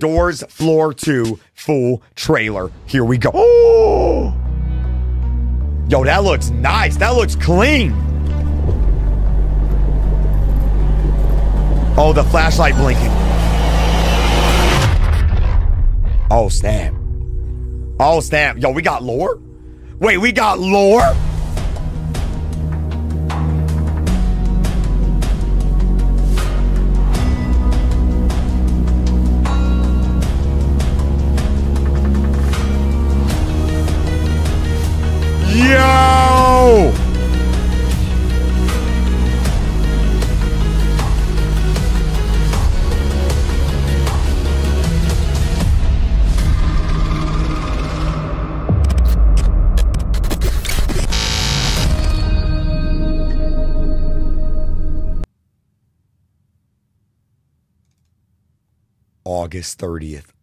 Doors, floor two, full trailer. Here we go. Oh! Yo, that looks nice. That looks clean. Oh, the flashlight blinking. Oh, snap. Oh, snap. Yo, we got lore? Wait, we got lore? August 30th.